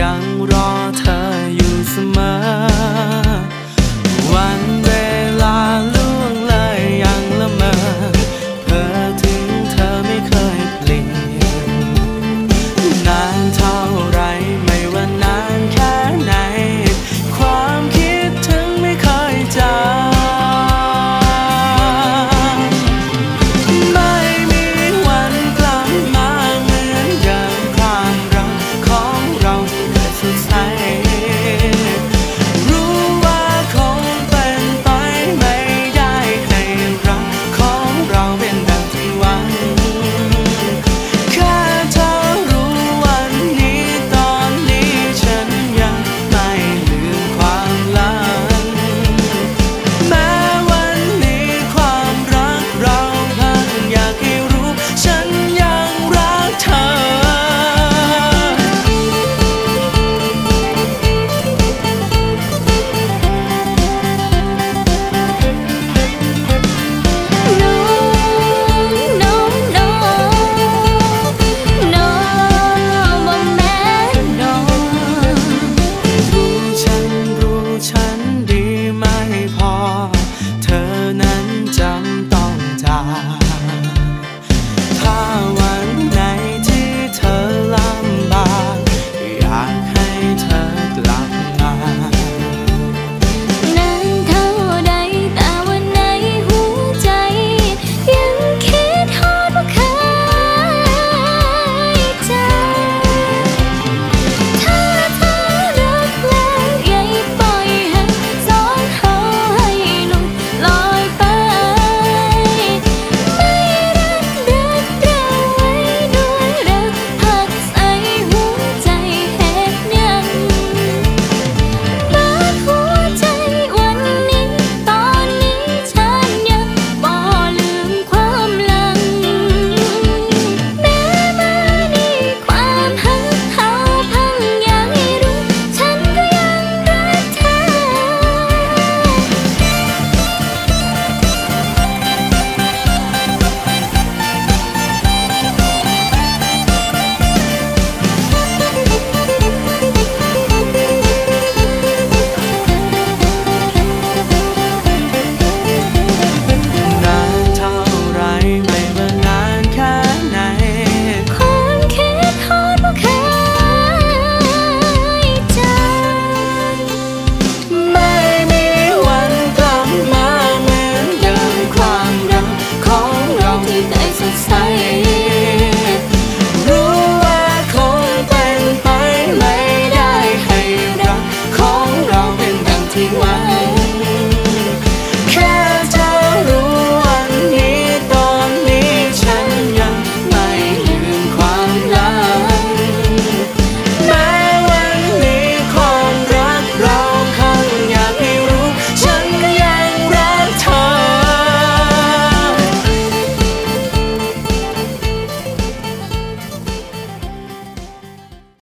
ยังรอ eyes of starry